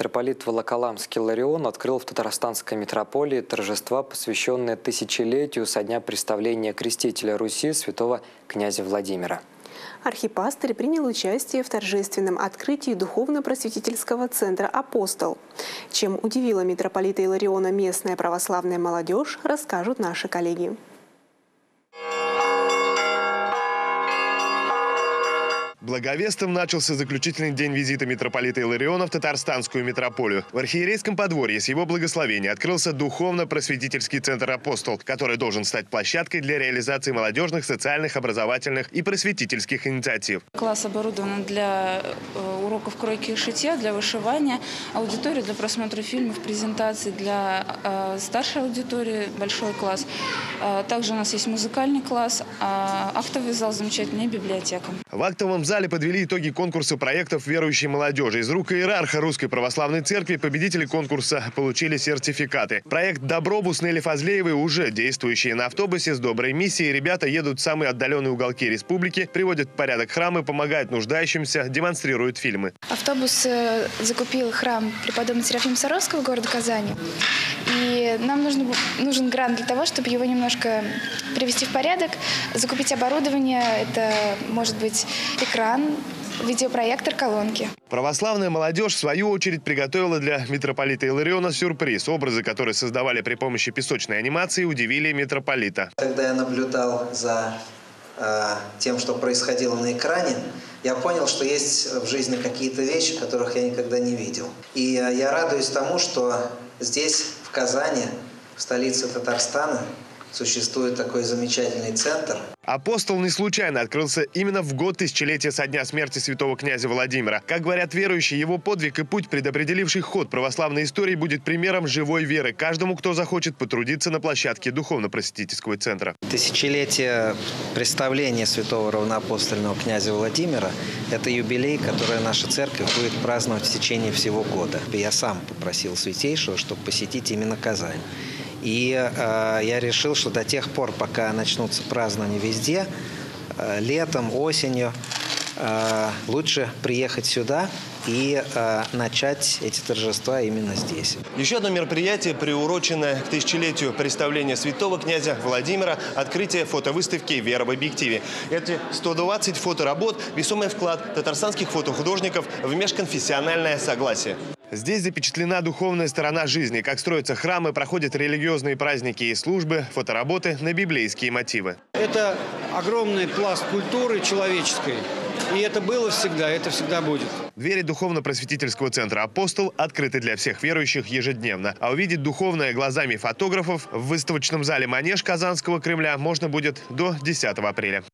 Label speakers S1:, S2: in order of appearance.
S1: Митрополит Волоколамский Ларион открыл в Татарстанской митрополии торжества, посвященные тысячелетию со дня представления крестителя Руси святого князя Владимира.
S2: Архипастырь принял участие в торжественном открытии духовно-просветительского центра «Апостол». Чем удивила митрополита Илариона местная православная молодежь, расскажут наши коллеги.
S3: Благовестом начался заключительный день визита митрополита Илариона в Татарстанскую митрополию. В архиерейском подворье с его благословения открылся духовно-просветительский центр «Апостол», который должен стать площадкой для реализации молодежных, социальных, образовательных и просветительских инициатив.
S4: Класс оборудован для э, уроков кройки и шитья, для вышивания, аудитория для просмотра фильмов, презентаций для э, старшей аудитории, большой класс. Э, также у нас есть музыкальный класс, а актовый зал замечательная библиотека.
S3: В актовом зале подвели итоги конкурса проектов верующей молодежи. Из рук иерарха Русской Православной Церкви победители конкурса получили сертификаты. Проект «Добробус» Нелли Фазлеевой уже действующие на автобусе с доброй миссией. Ребята едут в самые отдаленные уголки республики, приводят в порядок храмы, помогают нуждающимся, демонстрируют фильмы.
S5: Автобус э, закупил храм преподобного Серафима Саровского города Казани. И нам нужно, нужен грант для того, чтобы его немножко привести в порядок, закупить оборудование. Это может быть экран, видеопроектор, колонки.
S3: Православная молодежь, в свою очередь, приготовила для митрополита Илариона сюрприз. Образы, которые создавали при помощи песочной анимации, удивили митрополита.
S6: Когда я наблюдал за э, тем, что происходило на экране, я понял, что есть в жизни какие-то вещи, которых я никогда не видел. И э, я радуюсь тому, что здесь, в Казани, в столице Татарстана, существует такой замечательный центр.
S3: Апостол не случайно открылся именно в год тысячелетия со дня смерти святого князя Владимира. Как говорят верующие, его подвиг и путь, предопределивший ход православной истории, будет примером живой веры каждому, кто захочет потрудиться на площадке Духовно-просветительского центра.
S7: Тысячелетие представления святого равноапостольного князя Владимира – это юбилей, который наша церковь будет праздновать в течение всего года. Я сам попросил святейшего, чтобы посетить именно Казань. И э, я решил, что до тех пор, пока начнутся празднования везде, э, летом, осенью, э, лучше приехать сюда и э, начать эти торжества именно здесь.
S3: Еще одно мероприятие, приуроченное к тысячелетию представления святого князя Владимира, открытие фотовыставки «Вера в объективе». Эти 120 фоторабот – весомый вклад татарстанских фотохудожников в межконфессиональное согласие. Здесь запечатлена духовная сторона жизни, как строятся храмы, проходят религиозные праздники и службы, фотоработы на библейские мотивы.
S8: Это огромный пласт культуры человеческой. И это было всегда, это всегда будет.
S3: Двери духовно-просветительского центра «Апостол» открыты для всех верующих ежедневно. А увидеть духовное глазами фотографов в выставочном зале «Манеж» Казанского Кремля можно будет до 10 апреля.